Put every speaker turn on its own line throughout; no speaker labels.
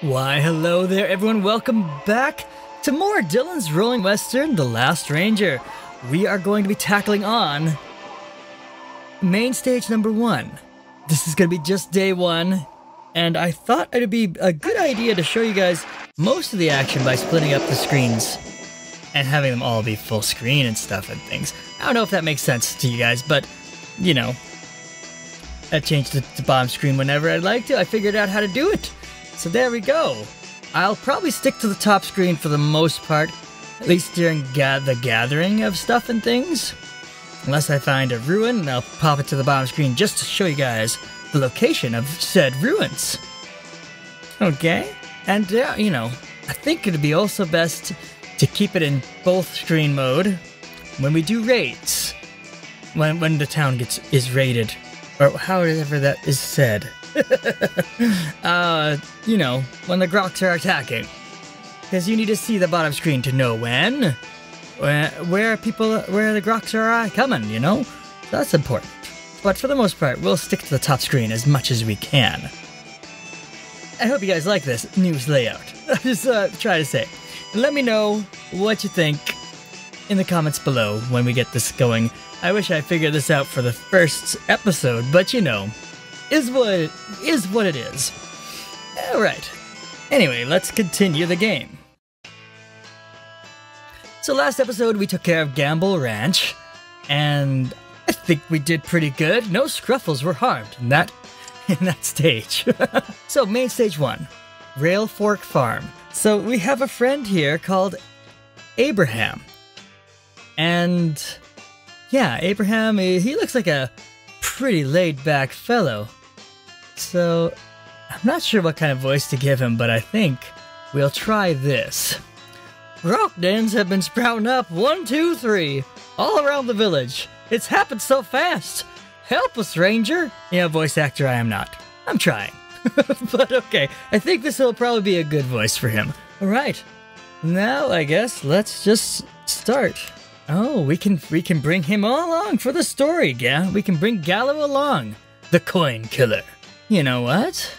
Why, hello there, everyone. Welcome back to more Dillon's Rolling Western The Last Ranger. We are going to be tackling on main stage number one. This is going to be just day one, and I thought it'd be a good idea to show you guys most of the action by splitting up the screens and having them all be full screen and stuff and things. I don't know if that makes sense to you guys, but you know, I changed the, bottom screen whenever I'd like to. I figured out how to do it. So there we go. I'll probably stick to the top screen for the most part, at least during ga- the gathering of stuff and things. Unless I find a ruin, and I'll pop it to the bottom screen just to show you guys the location of said ruins. Okay? And, uh, you know, I think it'd be also best to keep it in both screen mode when we do raids. When, when the town gets is raided, or however that is said. uh, you know, when the Grocks are attacking. Because you need to see the bottom screen to know when, where, people, where the Grocks are coming, you know? That's important. But for the most part, we'll stick to the top screen as much as we can. I hope you guys like this news layout. I just uh, try to say. Let me know what you think in the comments below when we get this going. I wish I figured this out for the first episode, but you know, is what is what it is. Alright. Anyway, let's continue the game. So last episode we took care of Gamble Ranch, and I think we did pretty good. No scruffles were harmed in that in that stage. so main stage one, Railfork Farm. So we have a friend here called Abraham. And yeah, Abraham, he he looks like a pretty laid back fellow. So I'm not sure what kind of voice to give him, but I think we'll try this. Rock dens have been sprouting up one, two, three, all around the village. It's happened so fast. Help us, Ranger. Yeah, voice actor, I am not. I'm trying. but okay, I think this will probably be a good voice for him. All right, now I guess let's just start. Oh, we can we can bring him along for the story, yeah. We can bring Gallo along, the coin killer. You know what?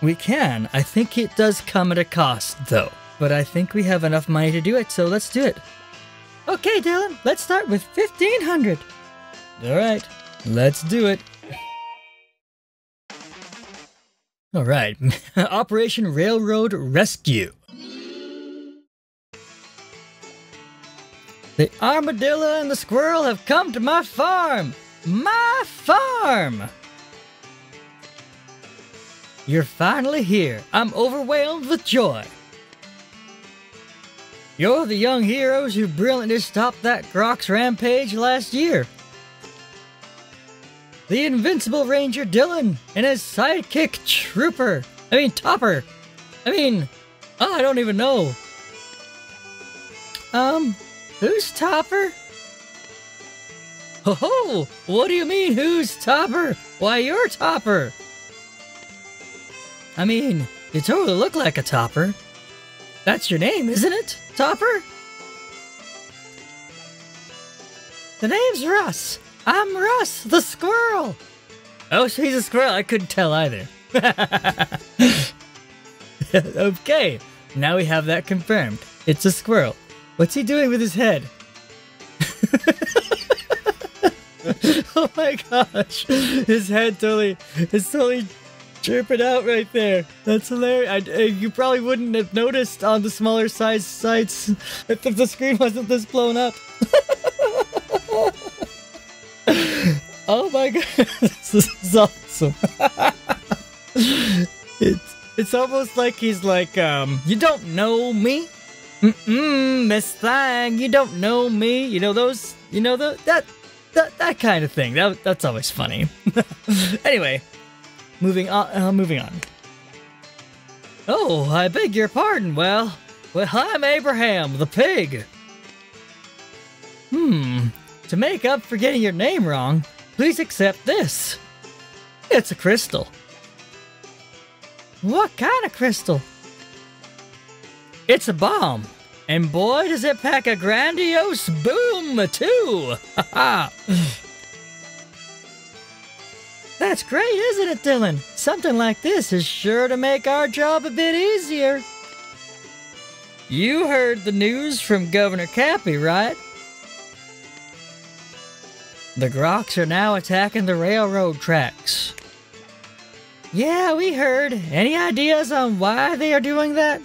We can. I think it does come at a cost, though. But I think we have enough money to do it, so let's do it. Okay, Dillon, let's start with 1500. All right, let's do it. All right, Operation Railroad Rescue. The armadillo and the squirrel have come to my farm. My farm! You're finally here. I'm overwhelmed with joy. You're the young heroes who brilliantly stopped that Grock rampage last year. The invincible Ranger Dillon and his sidekick Trooper. I mean, Topper. I mean, oh, I don't even know. Um, who's Topper? Ho ho! What do you mean, who's Topper? Why, you're Topper! I mean, you totally look like a Topper. That's your name, isn't it? Topper? The name's Russ. I'm Russ, the squirrel. Oh, she's a squirrel. I couldn't tell either. okay, now we have that confirmed. It's a squirrel. What's he doing with his head? oh my gosh, his head totally is totally chirping out right there. That's hilarious. I, uh, you probably wouldn't have noticed on the smaller size sites if the screen wasn't this blown up. oh my god, this is awesome. it's it's almost like he's like, um, you don't know me. Mm-mm, Miss Thang, you don't know me. You know those, you know the that that that kind of thing. That that's always funny. anyway, moving on. Uh, moving on. Oh, I beg your pardon. Well, well, I'm Abraham the pig. Hmm. To make up for getting your name wrong, please accept this. It's a crystal. What kind of crystal? It's a bomb. And boy, does it pack a grandiose boom, too! Ha That's great, isn't it, Dillon? Something like this is sure to make our job a bit easier. You heard the news from Governor Cappy, right? The Grocks are now attacking the railroad tracks. Yeah, we heard. Any ideas on why they are doing that?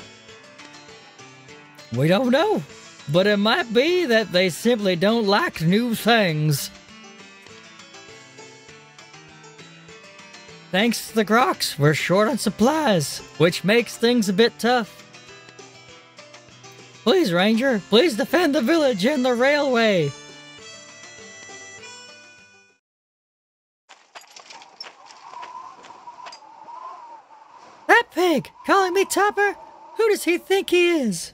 We don't know, but it might be that they simply don't like new things. Thanks to the Grocks, we're short on supplies, which makes things a bit tough. Please, Ranger, please defend the village and the railway. That pig, calling me Topper? Who does he think he is?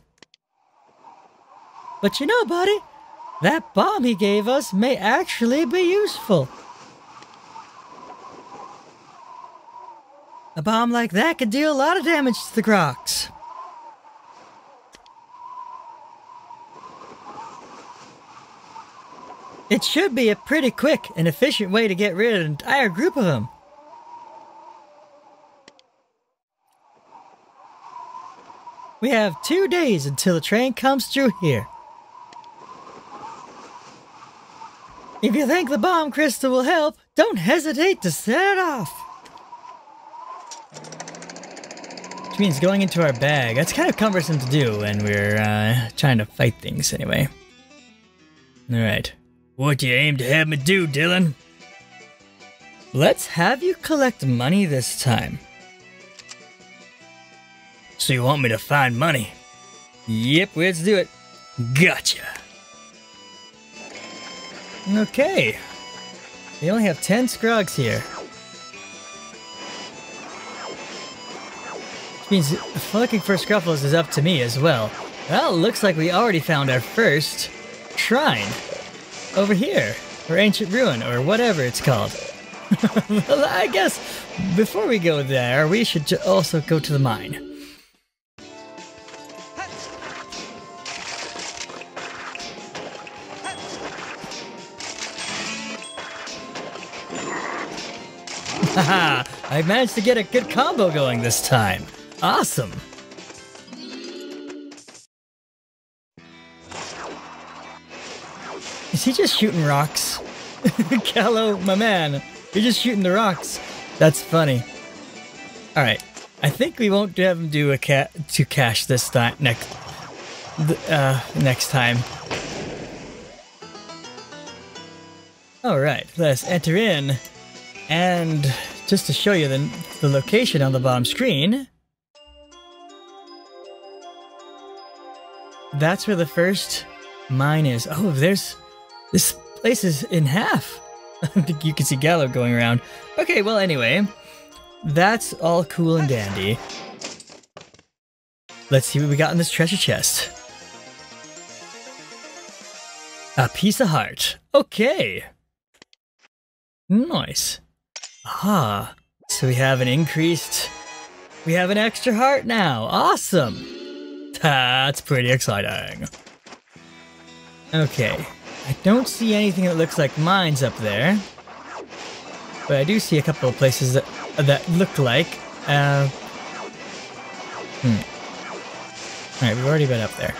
But you know, buddy, that bomb he gave us may actually be useful. Bomb like that could deal a lot of damage to the Grocks. It should be a pretty quick and efficient way to get rid of an entire group of them. We have two days until the train comes through here. If you think the bomb crystal will help, don't hesitate to set it off. Which means going into our bag. That's kind of cumbersome to do when we're uh, trying to fight things anyway. Alright. What do you aim to have me do, Dillon? Let's have you collect money this time. So you want me to find money? Yep, let's do it. Gotcha. Okay. We only have 10 scrogs here. Means looking for Scruffles is up to me as well. Well, looks like we already found our first shrine. Over here. Or ancient ruin, or whatever it's called. well, I guess before we go there, we should also go to the mine. Haha, I managed to get a good combo going this time. Awesome. Is he just shooting rocks? Gallo, my man, you're just shooting the rocks. That's funny. Alright, I think we won't have him do a cat to cash this time next uh next time. Alright, let's enter in and just to show you the, the location on the bottom screen, that's where the first mine is. Oh, there's, this place is in half. I think you can see Gallo going around. Okay, well anyway, that's all cool and dandy. Let's see what we got in this treasure chest. A piece of heart. Okay. Nice. Ah, so we have an increased... We have an extra heart now. Awesome. That's pretty exciting. Okay. I don't see anything that looks like mines up there. But I do see a couple of places that, that look like. Uh, hmm. Alright, we've already been up there.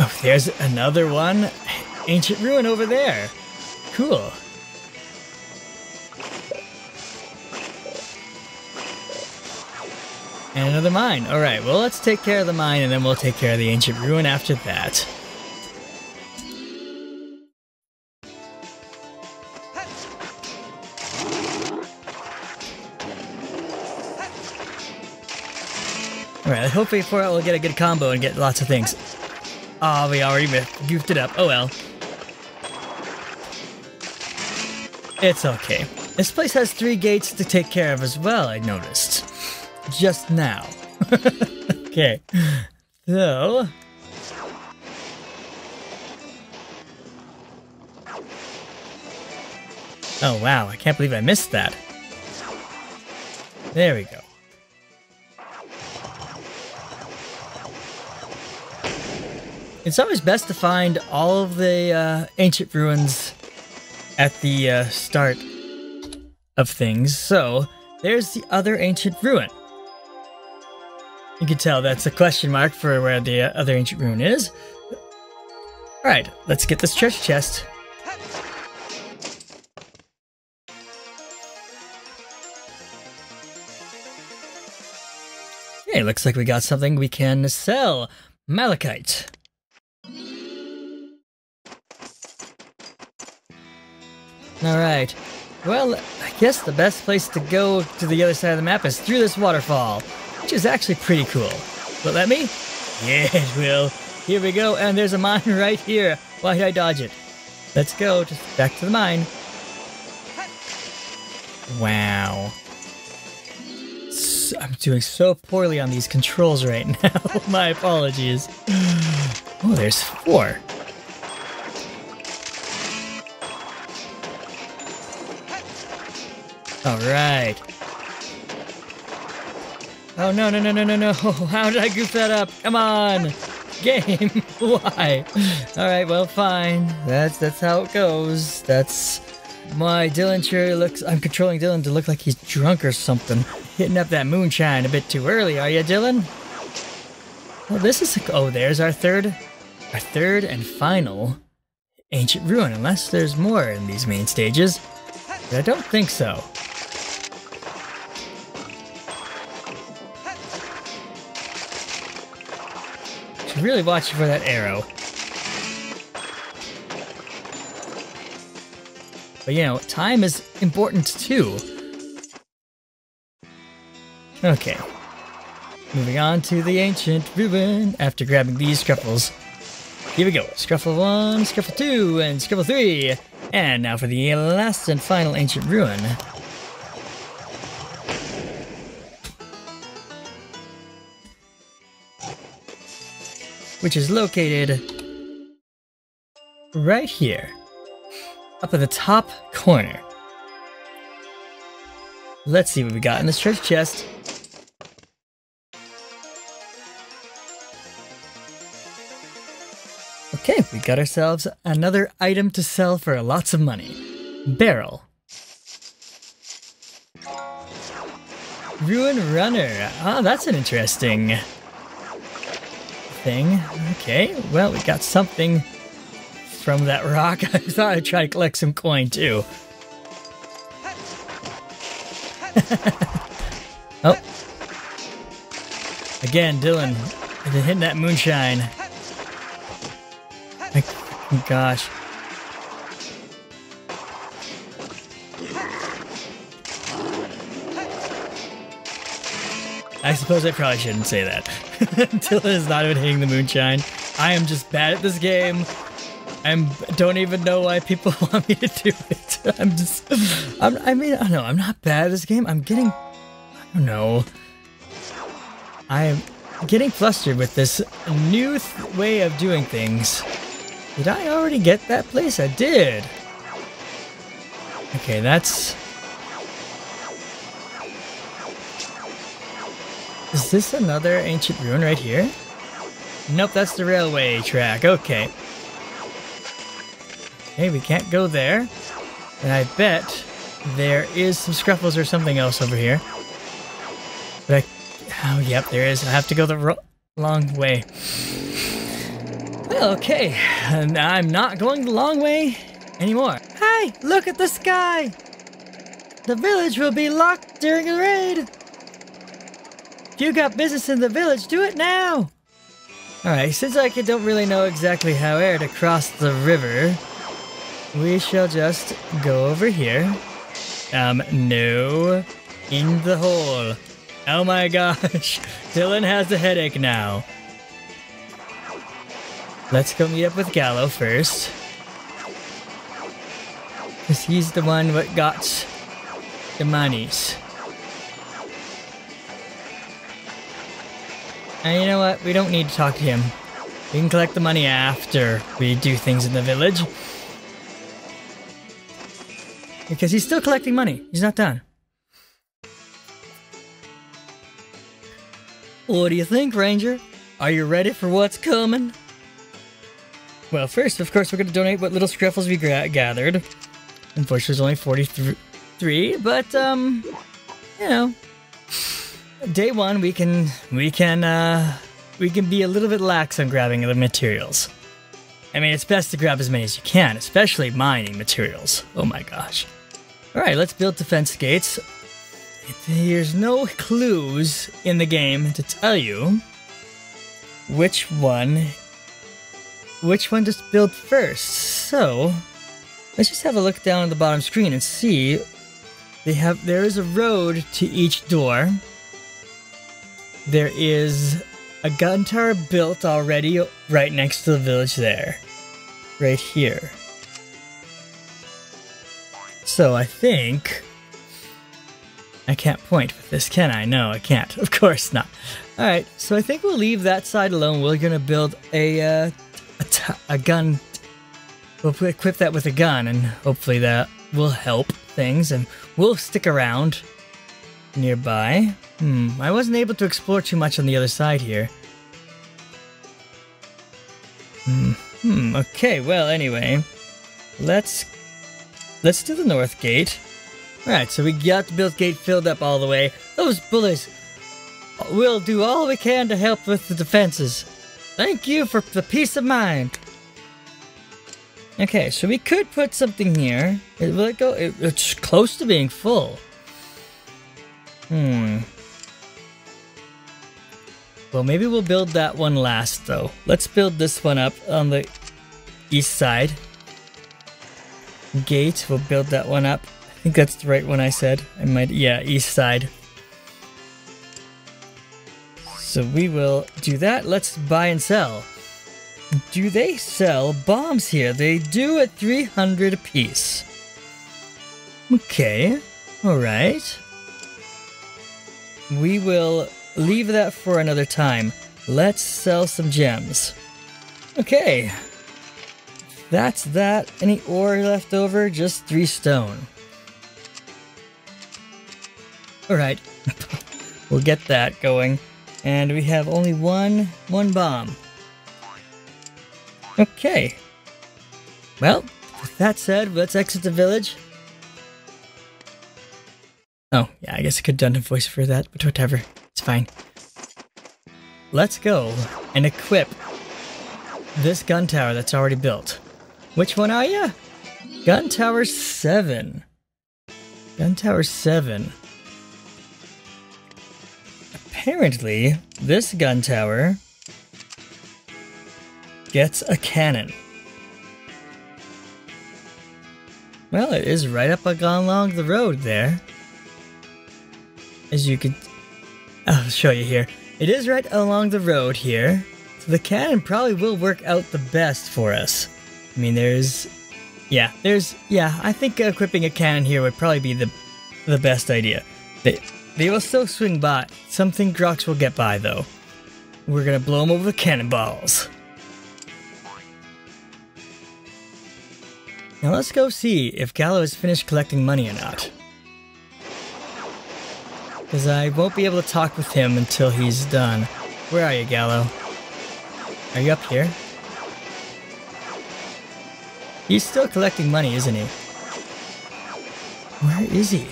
Oh, there's another one. Ancient ruin over there. Cool. And another mine. Alright, well let's take care of the mine and then we'll take care of the ancient ruin after that. Alright, hopefully for it we'll get a good combo and get lots of things. Oh, we already goofed it up. Oh well. It's okay. This place has three gates to take care of as well, I noticed just now. okay. So. Oh wow, I can't believe I missed that. There we go. It's always best to find all of the uh, ancient ruins at the uh, start of things. So, there's the other ancient ruin. You can tell that's a question mark for where the uh, other ancient ruin is. Alright, let's get this treasure chest. Okay, looks like we got something we can sell. Malachite. Alright. Well, I guess the best place to go to the other side of the map is through this waterfall, is actually pretty cool. Will let me? Yeah, it will. Here we go, and there's a mine right here. Why did I dodge it? Let's go, just back to the mine. Wow. I'm doing so poorly on these controls right now. My apologies. Oh, there's four. All right. Oh, no, no, no, no, no, no. How did I goof that up? Come on. Game. Why? All right, well, fine. That's that's how it goes. That's my Dillon sure looks I'm controlling Dillon to look like he's drunk or something. Hitting up that moonshine a bit too early, are you, Dillon? Well, this is oh, there's our third our third and final ancient ruin, unless there's more in these main stages. But I don't think so. Really watch for that arrow. But you know, time is important too. Okay. Moving on to the ancient ruin after grabbing these scruffles. Here we go. Scruffle 1, Scruffle 2, and Scruffle 3. And now for the last and final ancient ruin. Which is located right here up at the top corner. Let's see what we got in this treasure chest. Okay, we got ourselves another item to sell for lots of money. Barrel. Ruin Runner. Ah, that's an interesting thing. Okay, well, we got something from that rock. I thought I'd try to collect some coin too. oh. Again, Dillon, hitting that moonshine. gosh. I suppose I probably shouldn't say that. Dillon is not even hitting the moonshine. I am just bad at this game. I don't even know why people want me to do it. I'm just, I'm, I mean, I don't know. I'm not bad at this game. I'm getting, I don't know. I'm getting flustered with this new th way of doing things. Did I already get that place? I did. Okay, that's... Is this another ancient ruin right here? Nope, that's the railway track. Okay. Okay, we can't go there. And I bet there is some scruffles or something else over here. But I, oh, yep, there is. I have to go the long way. Well, okay. And I'm not going the long way anymore. Hey, look at the sky! The village will be locked during a raid! You got business in the village, do it now! Alright, since I don't really know exactly how air to cross the river, we shall just go over here. Um, no. In the hole. Oh my gosh. Dillon has a headache now. Let's go meet up with Gallo first. Because he's the one what got the monies. And you know what? We don't need to talk to him. We can collect the money after we do things in the village. Because he's still collecting money. He's not done. What do you think, Ranger? Are you ready for what's coming? Well, first, of course, we're going to donate what little scruffles we gathered. Unfortunately, there's only 43, but um, you know, day one we can we can uh we can be a little bit lax on grabbing the materials. I mean, it's best to grab as many as you can, especially mining materials. Oh my gosh. All right, let's build defense gates. There's no clues in the game to tell you which one which one to build first. So, let's just have a look down at the bottom screen and see they have there is a road to each door. There is a gun tower built already right next to the village there. Right here. So I think I can't point with this, can I? No, I can't. Of course not. All right, so I think we'll leave that side alone. We're gonna build a uh, a gun. We'll equip that with a gun, and hopefully that will help things, and we'll stick around nearby. Hmm, I wasn't able to explore too much on the other side here. Hmm, hmm okay, well, anyway, let's let's do the north gate. Alright, so we got the build gate filled up all the way. Those bullies We'll do all we can to help with the defenses. Thank you for the peace of mind. Okay, so we could put something here. It, will go? It, it's close to being full. Hmm. Well, maybe we'll build that one last, though. Let's build this one up on the east side. Gate, we'll build that one up I think that's the right one I said. I might, yeah, east side. So we will do that. Let's buy and sell. Do they sell bombs here? They do at 300 apiece. Okay, alright. We will leave that for another time. Let's sell some gems. Okay. That's that. Any ore left over? Just three stone. Alright. we'll get that going. And we have only one, one bomb. Okay. Well, with that said, let's exit the village. Oh, yeah, I guess I could have done a voice for that, but whatever. It's fine. Let's go and equip this gun tower that's already built. Which one are you? Gun Tower 7. Gun Tower 7 apparently, this gun tower gets a cannon. Well, it is right up along the road there. As you can... I'll show you here. It is right along the road here. So the cannon probably will work out the best for us. I mean, there's... Yeah, there's... Yeah, I think equipping a cannon here would probably be the, the best idea. They, they will still swing by. Something Grocks will get by, though. We're gonna blow them over with cannonballs. Now let's go see if Gallo has finished collecting money or not. Because I won't be able to talk with him until he's done. Where are you, Gallo? Are you up here? He's still collecting money, isn't he? Where is he?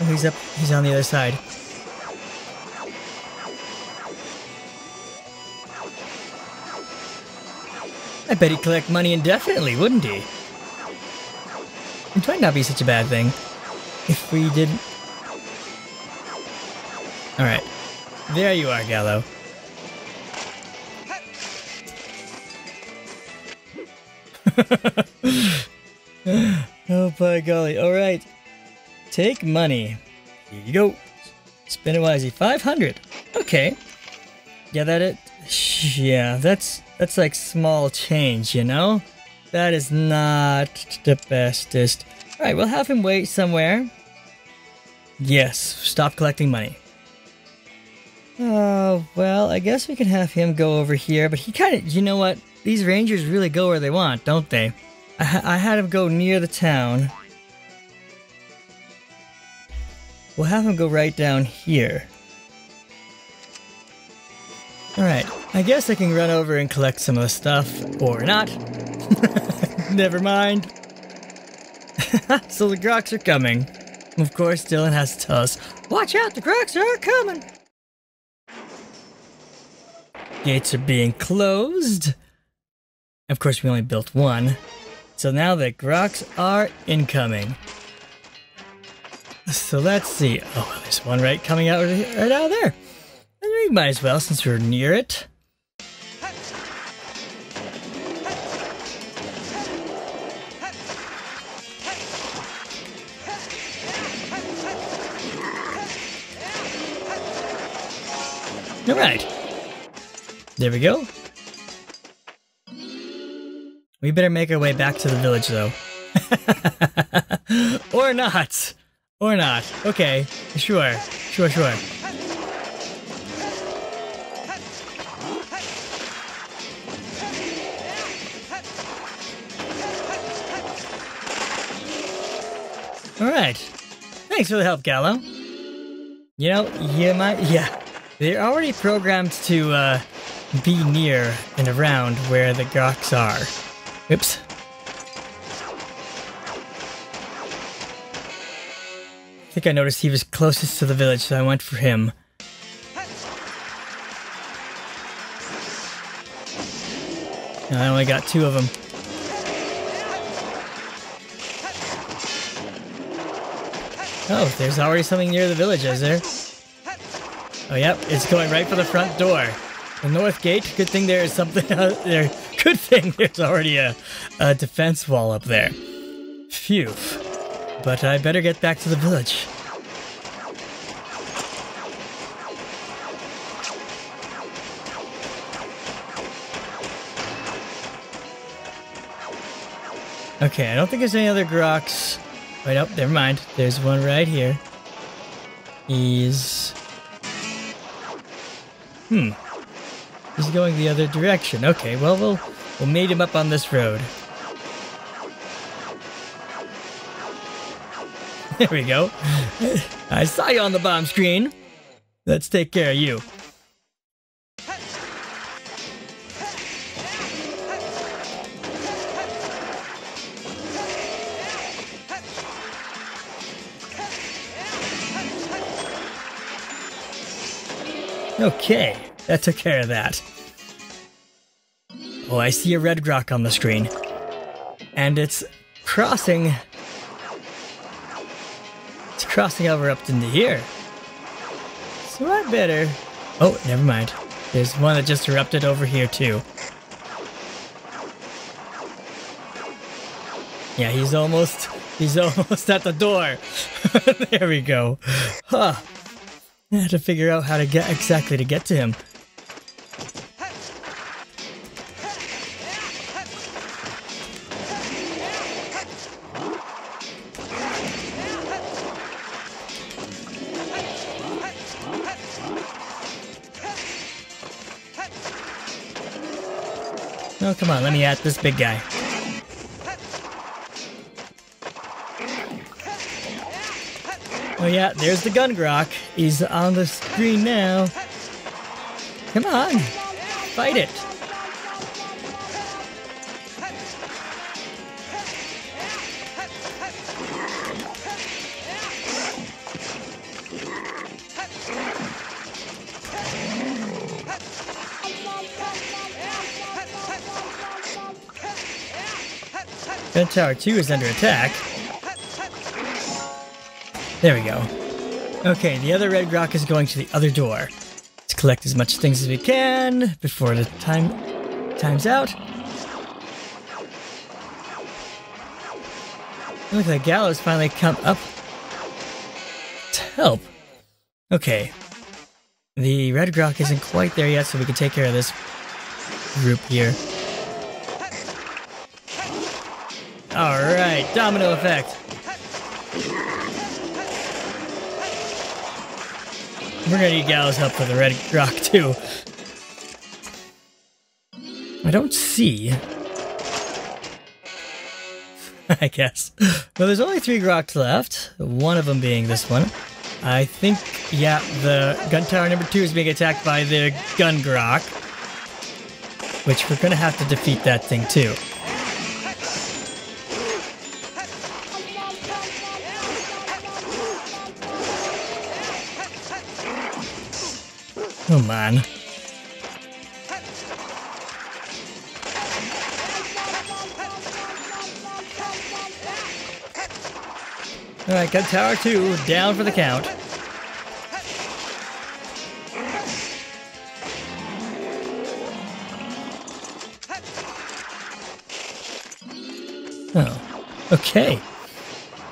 Oh, he's up. He's on the other side. I bet he'd collect money indefinitely, wouldn't he? It might not be such a bad thing. If we didn't... Alright. There you are, Gallo. oh, by golly. Alright. Take money. Here you go. Spin it wisely. 500. Okay. Yeah, that it. Yeah, that's that's like small change, you know? That is not the bestest. Alright, we'll have him wait somewhere. Yes, stop collecting money. Oh, well, I guess we can have him go over here, but he kind of, you know what? These rangers really go where they want, don't they? I, I had him go near the town. We'll have him go right down here. Alright, I guess I can run over and collect some of the stuff. Or not. Never mind. so the Grocks are coming. Of course, Dillon has to tell us, watch out, the Grocks are coming. Gates are being closed. Of course, we only built one. So now the Grocks are incoming. So let's see. Oh, there's one right coming out right out there. And we might as well since we're near it. All right. There we go. We better make our way back to the village, though. or not. Or not. Okay. Sure. Sure, sure. Alright. Thanks for the help, Gallo. You know, you might, yeah. They're already programmed to, uh, be near and around where the Grocks are. Oops. I think I noticed he was closest to the village, so I went for him. And I only got two of them. Oh, there's already something near the village, is there? Oh, yep, it's going right for the front door. The north gate. Good thing there is something out there. Good thing there's already a, a defense wall up there. Phew. But I better get back to the village. Okay, I don't think there's any other Grocks. Wait, up, oh, never mind. There's one right here. He's... Hmm. He's going the other direction. Okay, well, we'll, we'll meet him up on this road. There we go. I saw you on the bomb screen. Let's take care of you. Okay, that took care of that. Oh, I see a red grock on the screen. And it's crossing... It's crossing over up into here. So I better... Oh, never mind. There's one that just erupted over here too. Yeah, he's almost... He's almost at the door. there we go. Huh. I had to figure out how to get exactly to get to him. Oh, come on, let me at this big guy. Oh yeah, there's the gun grock. He's on the screen now. Come on, fight it. Gun Tower 2 is under attack. There we go. Okay, the other red grock is going to the other door. Let's collect as much things as we can before the time time's out. Look like Gallo's finally come up to help. Okay. The red grock isn't quite there yet, so we can take care of this group here. Alright, domino effect. We're gonna need Gallo's help for the red grock too. I don't see. I guess. Well, there's only three grocks left. One of them being this one. I think, yeah, the gun tower number two is being attacked by the gun grock. Which we're gonna have to defeat that thing too. Oh man. Alright, got tower two down for the count. Oh, okay.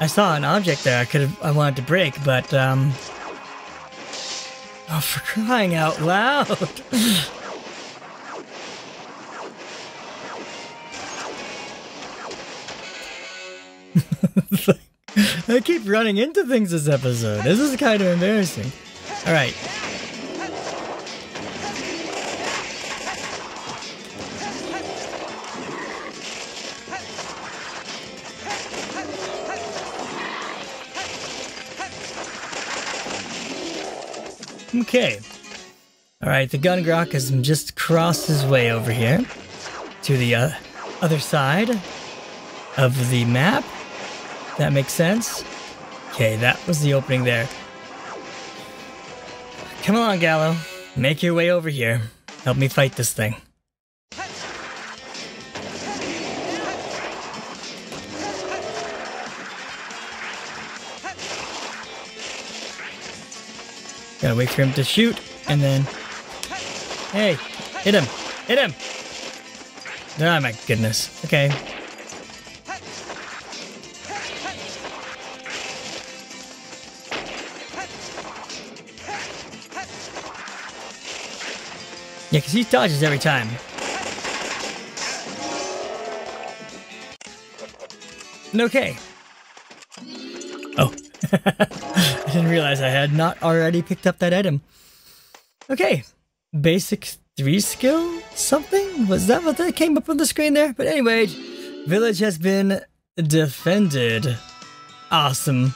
I saw an object there I could have I wanted to break, but um Oh for crying out loud. I keep running into things this episode. This is kind of embarrassing. Alright. Okay. Alright, the Gungrock has just crossed his way over here to the uh, other side of the map. That makes sense. Okay, that was the opening there. Come along, Gallo. Make your way over here. Help me fight this thing. Gotta wait for him to shoot, and then... Hey, hit him! Hit him! Oh my goodness. Okay. Yeah, because he dodges every time. Okay. Oh. Didn't realize I had not already picked up that item. Okay. Basic 3 skill something? Was that what that came up on the screen there? But anyway, village has been defended. Awesome.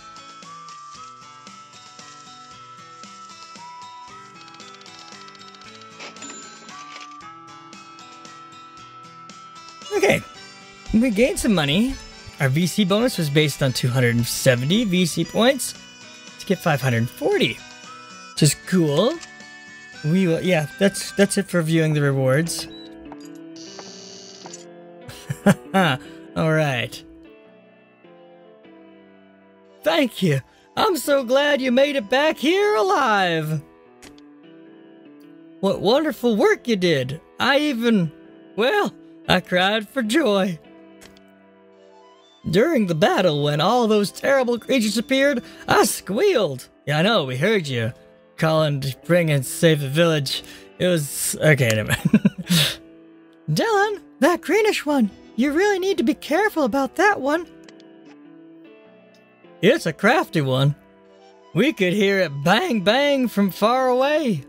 Okay, we gained some money. Our VC bonus was based on 270 VC points to get 540, which is cool. We will, yeah, that's that's it for viewing the rewards. All right. Thank you. I'm so glad you made it back here alive. What wonderful work you did. I even, well, I cried for joy. During the battle, when all those terrible creatures appeared, I squealed. Yeah, I know, we heard you. Calling to bring and save the village. It was... Okay, never mind. Dillon, that greenish one. You really need to be careful about that one. It's a crafty one. We could hear it bang bang from far away.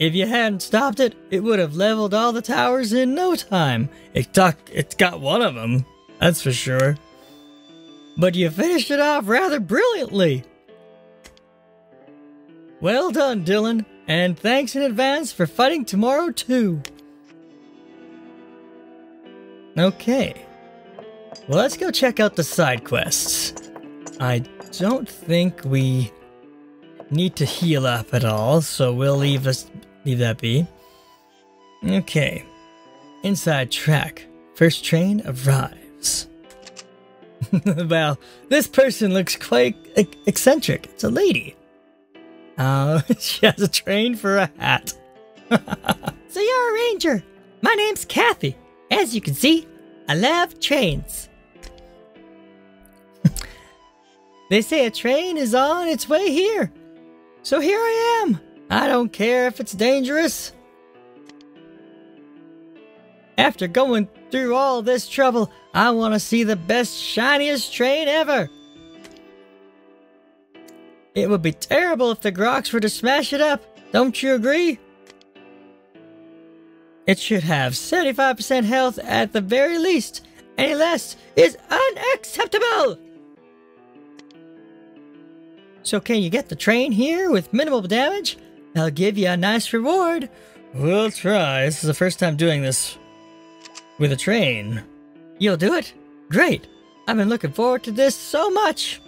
If you hadn't stopped it, it would have leveled all the towers in no time. It tuck, it's got one of them, that's for sure. But you finished it off rather brilliantly. Well done, Dillon, and thanks in advance for fighting tomorrow too. Okay. Well, let's go check out the side quests. I don't think we need to heal up at all, so we'll leave us Leave that be. Okay. Inside track. First train arrives. well, this person looks quite eccentric. It's a lady. Uh, she has a train for a hat. so you're a ranger. My name's Kathy. As you can see, I love trains. they say a train is on its way here. So here I am. I don't care if it's dangerous. After going through all this trouble, I want to see the best, shiniest train ever. It would be terrible if the Grocks were to smash it up. Don't you agree? It should have 75% health at the very least. Any less is unacceptable! So can you get the train here with minimal damage? I'll give you a nice reward. We'll try. This is the first time doing this with a train. You'll do it? Great. I've been looking forward to this so much.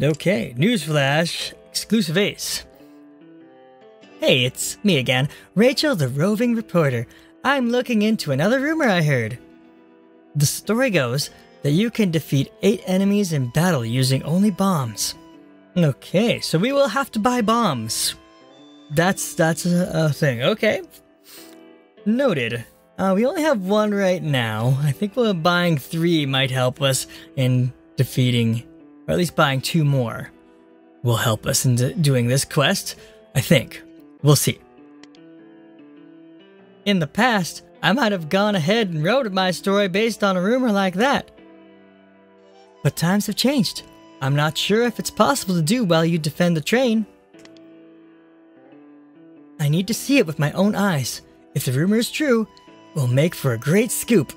Okay, newsflash, exclusive ace. Hey, it's me again, Rachel the roving reporter. I'm looking into another rumor I heard. The story goes that you can defeat eight enemies in battle using only bombs. Okay, so we will have to buy bombs. That's that's a, a thing. Okay. Noted. Uh, we only have one right now. I think well, buying three might help us in defeating, or at least buying two more will help us in doing this quest. I think. We'll see. In the past, I might have gone ahead and wrote my story based on a rumor like that. But times have changed. I'm not sure if it's possible to do while you defend the train. I need to see it with my own eyes. If the rumor is true, we'll make for a great scoop.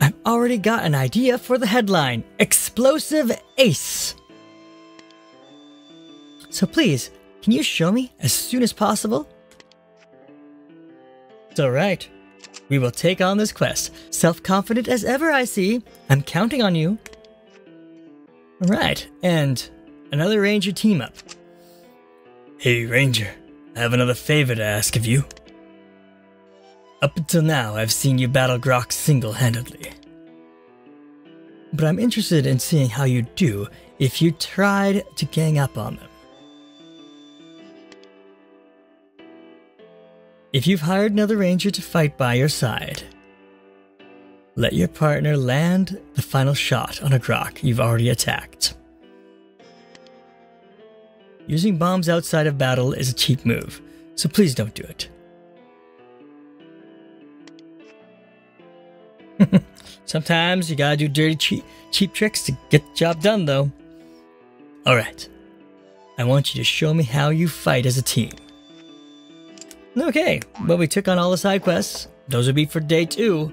I've already got an idea for the headline Explosive Ace. So please, can you show me as soon as possible? It's alright. We will take on this quest. Self confident as ever, I see. I'm counting on you. Alright, and another Ranger team up. Hey, Ranger, I have another favor to ask of you. Up until now, I've seen you battle Grock single handedly. But I'm interested in seeing how you'd do if you tried to gang up on them. If you've hired another ranger to fight by your side, let your partner land the final shot on a Grock you've already attacked. Using bombs outside of battle is a cheap move, so please don't do it. Sometimes you gotta do dirty, cheap, cheap tricks to get the job done, though. Alright, I want you to show me how you fight as a team. Okay, well, we took on all the side quests. Those would be for day two.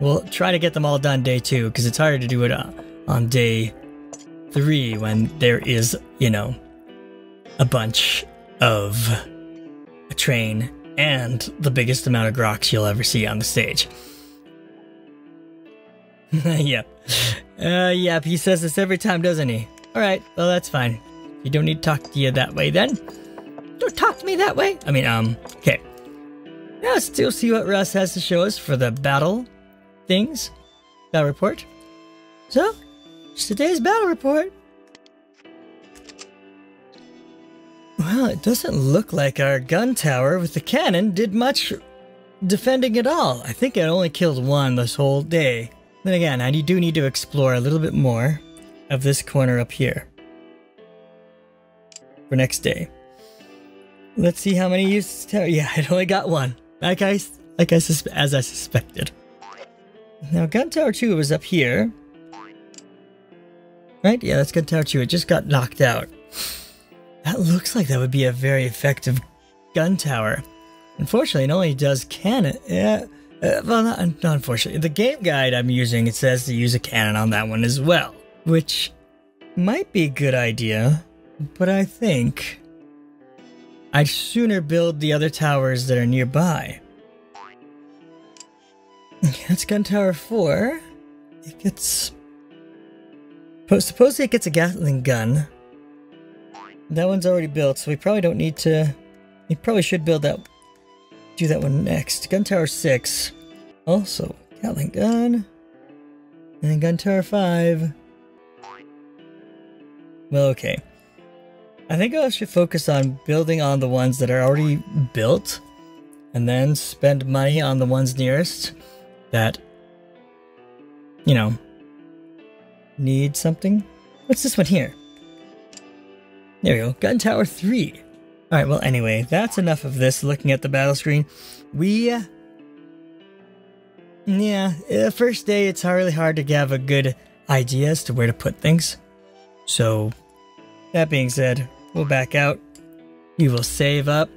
We'll try to get them all done day two, because it's harder to do it uh, on day three when there is, you know, a bunch of a train and the biggest amount of grocks you'll ever see on the stage. yep. Uh, yep, he says this every time, doesn't he? Alright, well, that's fine. You don't need to talk to you that way then. Don't talk to me that way. I mean, um, okay. Now let's still see what Russ has to show us for the battle things. Battle report. So, it's today's battle report. Well, it doesn't look like our gun tower with the cannon did much defending at all. I think it only killed one this whole day. Then again, I do need to explore a little bit more of this corner up here for next day. Let's see how many uses. Yeah, I only got one. Like I, like I as I suspected. Now, gun tower two was up here, right? Yeah, that's gun tower two. It just got knocked out. That looks like that would be a very effective gun tower. Unfortunately, it only does cannon. Yeah, uh, well, not, not unfortunately. The game guide I'm using, it says to use a cannon on that one as well, which might be a good idea, but I think I'd sooner build the other towers that are nearby. That's gun tower 4. It gets... Supposedly it gets a Gatling gun. That one's already built, so we probably don't need to... We probably should build that... Do that one next. Gun Tower 6. Also, Gatling gun. And Gun Tower 5. Well, okay. I think I should focus on building on the ones that are already built. And then spend money on the ones nearest that, you know, need something. What's this one here? There we go. Gun Tower 3. Alright, well, anyway, that's enough of this looking at the battle screen. We. Uh, yeah, the first day it's really hard to have a good idea as to where to put things. So, that being said, we'll back out. We will save up.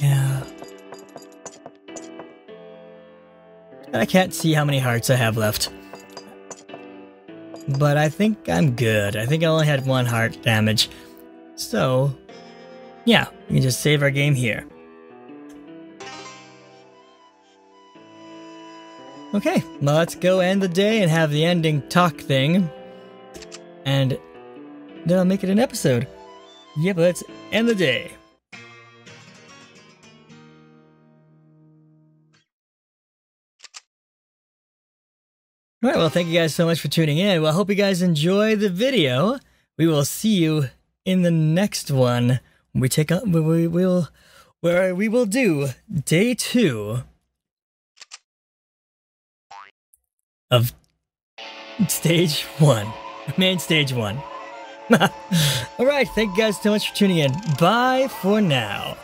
Yeah. I can't see how many hearts I have left. But I think I'm good. I think I only had one heart damage. So, yeah, we can just save our game here. Okay, well, let's go end the day and have the ending talk thing. And then I'll make it an episode. Yep, let's end the day. Well, thank you guys so much for tuning in. Well, I hope you guys enjoy the video. We will see you in the next one. We take up, we will, where we will do day two of stage one, main stage one. All right, thank you guys so much for tuning in. Bye for now.